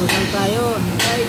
Almusal tayo, guys.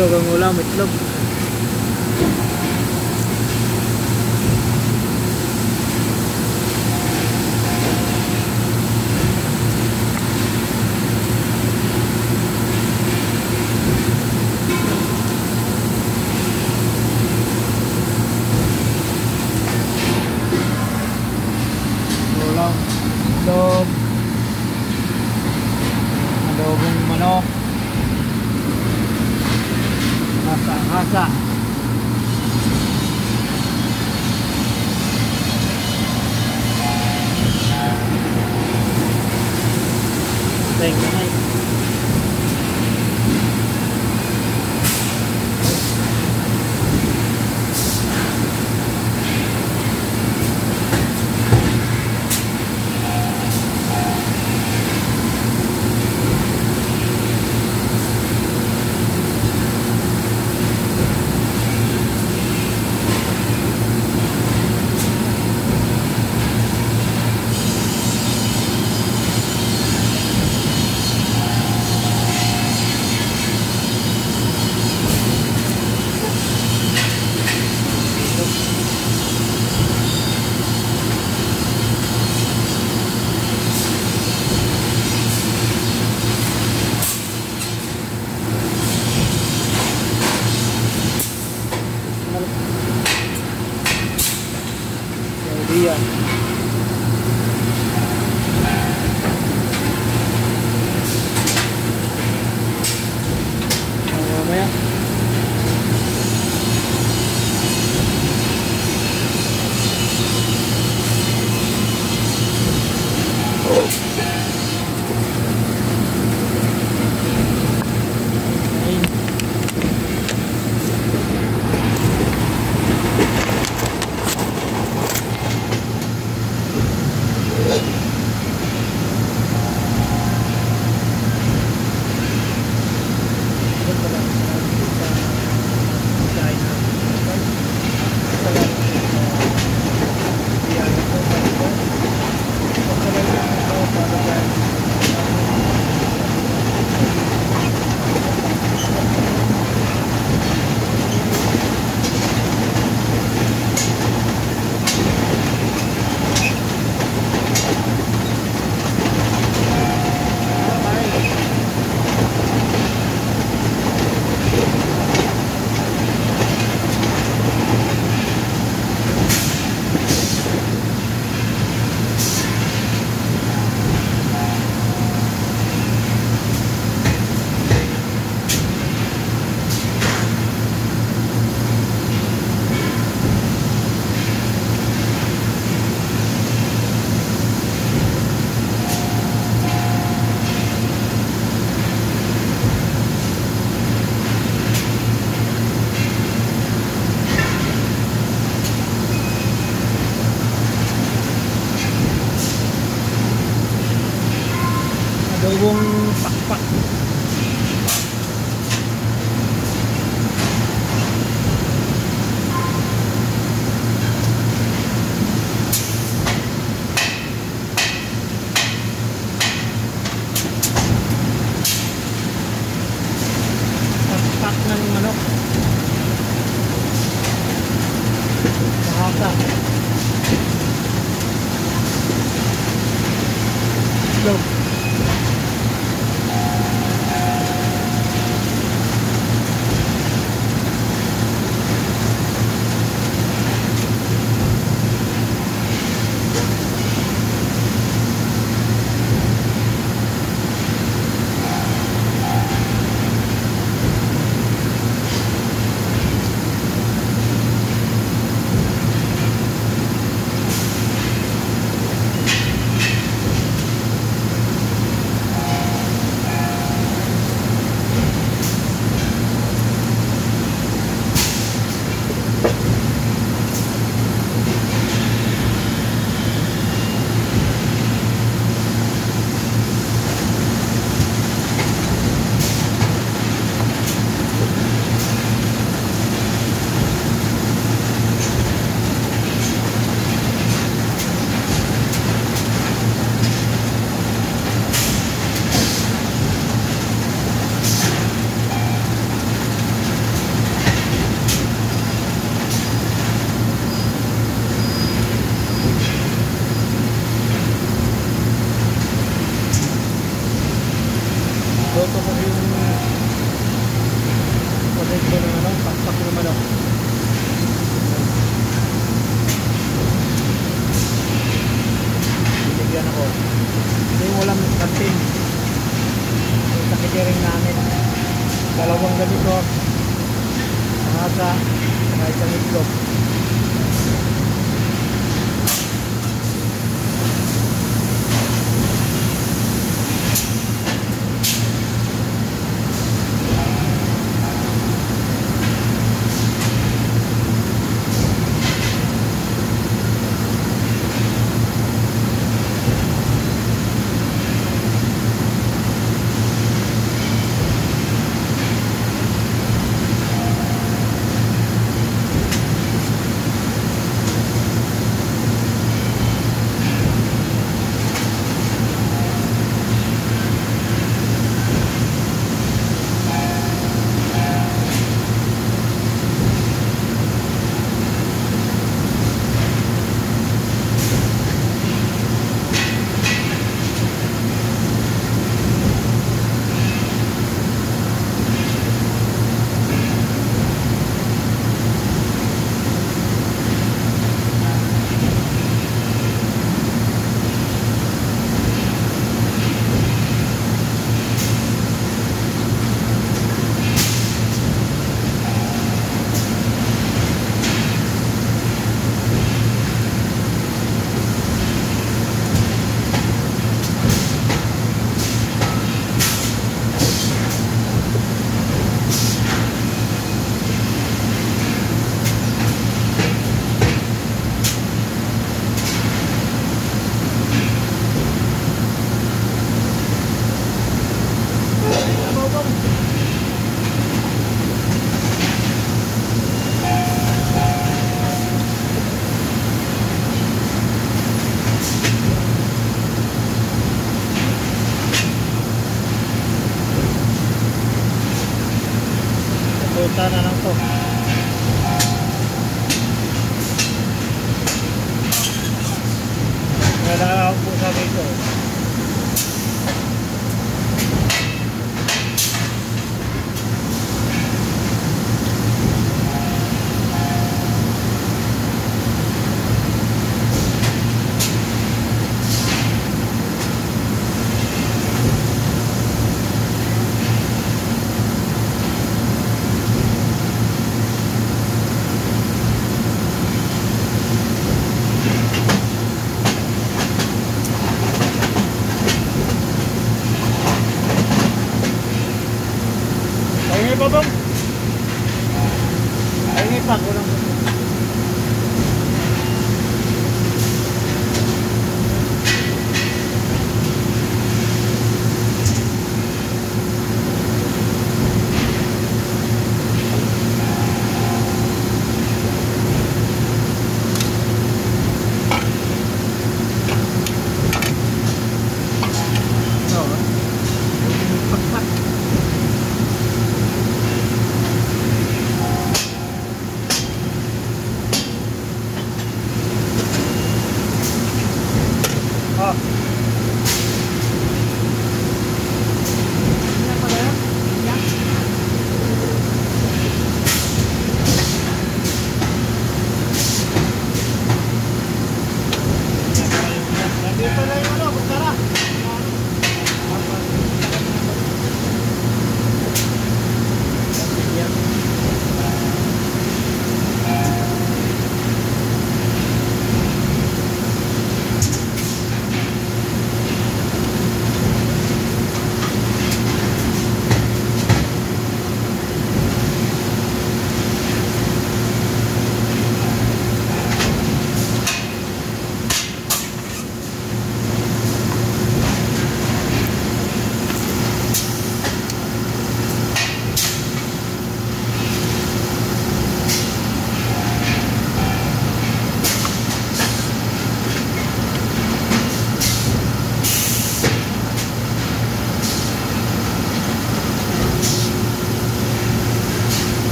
Itlog ang ulam, that. repairing namin. Dalawang ganito. Ang asa kahit ang itlog. para